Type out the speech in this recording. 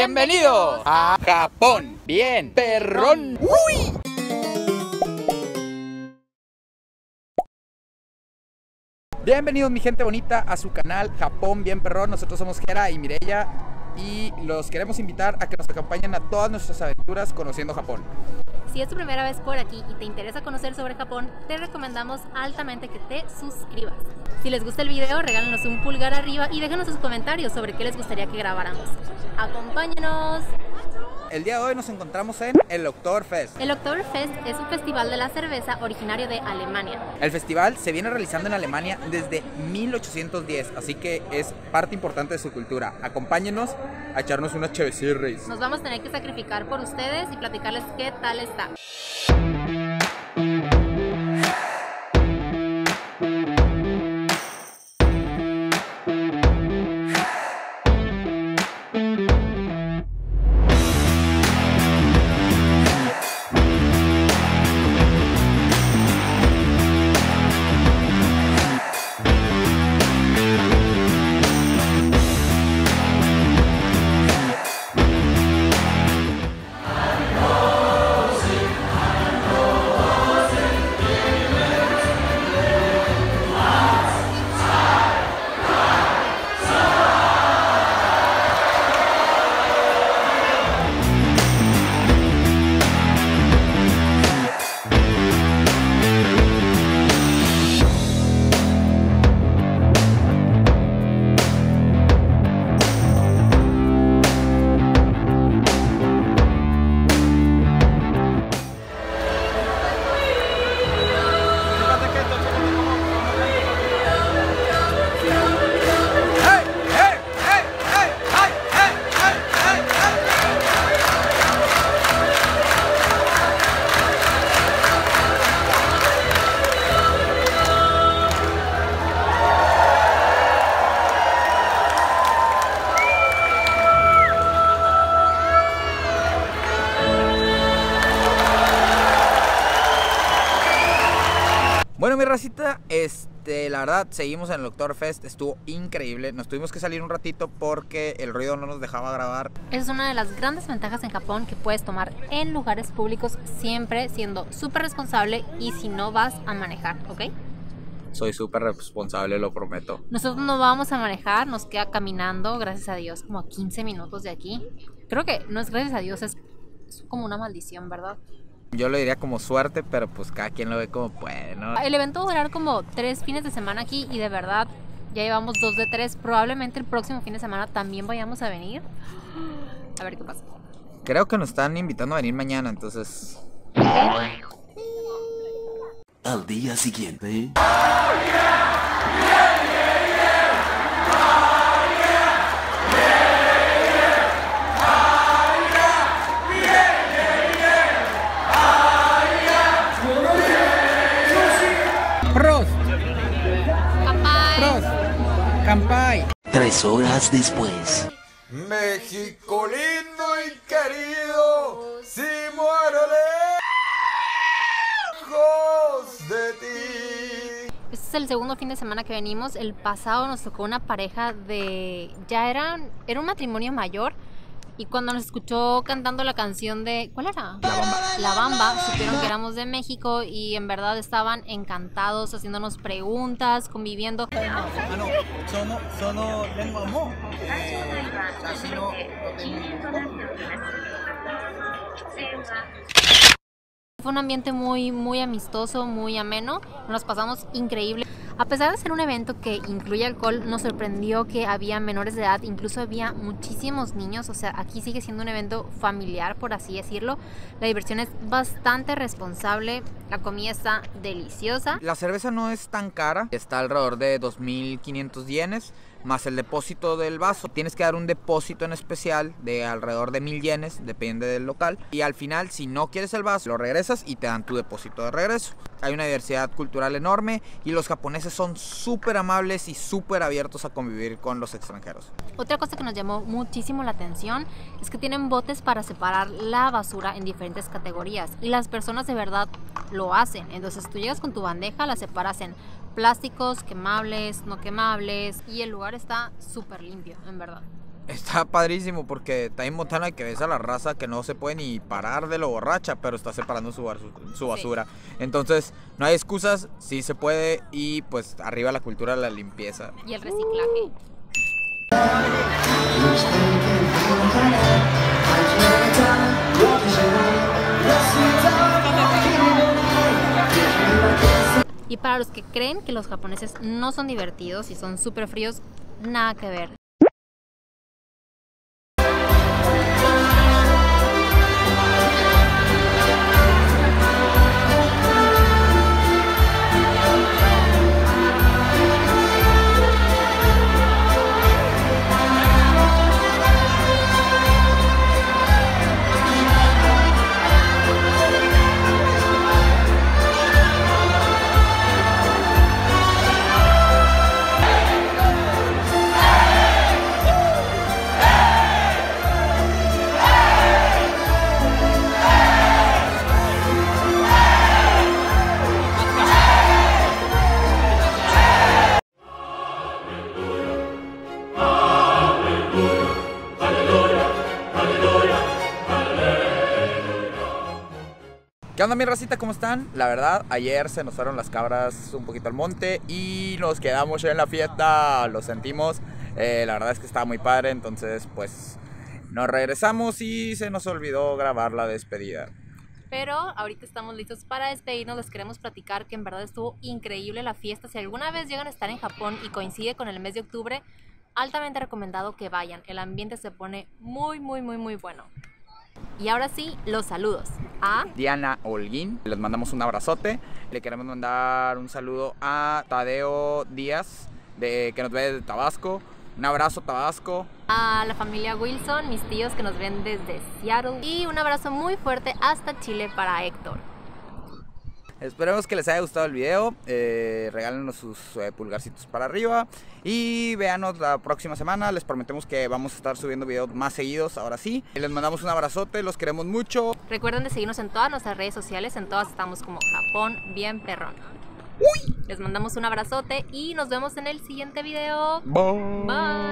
Bienvenidos a Japón. Bien, perrón. Uy. Bienvenidos mi gente bonita a su canal Japón Bien Perrón. Nosotros somos Gera y Mireya y los queremos invitar a que nos acompañen a todas nuestras aventuras conociendo Japón. Si es tu primera vez por aquí y te interesa conocer sobre Japón, te recomendamos altamente que te suscribas. Si les gusta el video, regálenos un pulgar arriba y déjanos sus comentarios sobre qué les gustaría que grabáramos. ¡Acompáñenos! El día de hoy nos encontramos en el Oktoberfest. El Oktoberfest es un festival de la cerveza originario de Alemania. El festival se viene realizando en Alemania desde 1810, así que es parte importante de su cultura. Acompáñenos a echarnos una chevesirris. Nos vamos a tener que sacrificar por ustedes y platicarles qué tal está. Bueno, mi racita, este, la verdad, seguimos en el Oktoberfest, estuvo increíble. Nos tuvimos que salir un ratito porque el ruido no nos dejaba grabar. Es una de las grandes ventajas en Japón que puedes tomar en lugares públicos siempre siendo súper responsable y si no vas a manejar, ¿ok? Soy súper responsable, lo prometo. Nosotros no vamos a manejar, nos queda caminando, gracias a Dios, como a 15 minutos de aquí. Creo que no es gracias a Dios, es, es como una maldición, ¿verdad? Yo lo diría como suerte, pero pues cada quien lo ve como puede, ¿no? El evento va a durar como tres fines de semana aquí y de verdad ya llevamos dos de tres. Probablemente el próximo fin de semana también vayamos a venir. A ver qué pasa. Creo que nos están invitando a venir mañana, entonces... Al día siguiente. ¡Pros! ¡Campai! Tres horas después. México lindo y querido, si muero lejos de ti. Este es el segundo fin de semana que venimos. El pasado nos tocó una pareja de... Ya eran... Era un matrimonio mayor. Y cuando nos escuchó cantando la canción de... ¿Cuál era? La Bamba. La Bamba, supieron que éramos de México y en verdad estaban encantados haciéndonos preguntas, conviviendo. Fue un ambiente muy, muy amistoso, muy ameno. Nos pasamos increíble. A pesar de ser un evento que incluye alcohol, nos sorprendió que había menores de edad, incluso había muchísimos niños. O sea, aquí sigue siendo un evento familiar, por así decirlo. La diversión es bastante responsable. La comida está deliciosa. La cerveza no es tan cara, está alrededor de 2.500 yenes, más el depósito del vaso. Tienes que dar un depósito en especial de alrededor de 1.000 yenes, depende del local. Y al final, si no quieres el vaso, lo regresas y te dan tu depósito de regreso. Hay una diversidad cultural enorme y los japoneses son súper amables y súper abiertos a convivir con los extranjeros. Otra cosa que nos llamó muchísimo la atención es que tienen botes para separar la basura en diferentes categorías y las personas de verdad lo hacen. Entonces tú llegas con tu bandeja, la separas en plásticos, quemables, no quemables y el lugar está súper limpio, en verdad. Está padrísimo porque está en Montana que ves a la raza que no se puede ni parar de lo borracha, pero está separando su, su basura. Entonces, no hay excusas, sí se puede y pues arriba la cultura de la limpieza. Y el reciclaje. Y para los que creen que los japoneses no son divertidos y son súper fríos, nada que ver. ¿Qué onda mi racita? ¿Cómo están? La verdad, ayer se nos fueron las cabras un poquito al monte y nos quedamos en la fiesta, lo sentimos. Eh, la verdad es que estaba muy padre, entonces pues nos regresamos y se nos olvidó grabar la despedida. Pero ahorita estamos listos para despedirnos. Les queremos platicar que en verdad estuvo increíble la fiesta. Si alguna vez llegan a estar en Japón y coincide con el mes de octubre, altamente recomendado que vayan. El ambiente se pone muy, muy, muy, muy bueno. Y ahora sí, los saludos a Diana Holguín, les mandamos un abrazote. Le queremos mandar un saludo a Tadeo Díaz, de, que nos ve de Tabasco. Un abrazo Tabasco. a la familia Wilson, mis tíos que nos ven desde Seattle. Y un abrazo muy fuerte hasta Chile para Héctor. Esperemos que les haya gustado el video. Eh, regálenos sus eh, pulgarcitos para arriba. Y véanos la próxima semana. Les prometemos que vamos a estar subiendo videos más seguidos. Ahora sí. Les mandamos un abrazote. Los queremos mucho. Recuerden de seguirnos en todas nuestras redes sociales. En todas estamos como Japón Bien Perrón. Les mandamos un abrazote y nos vemos en el siguiente video. Bye. Bye.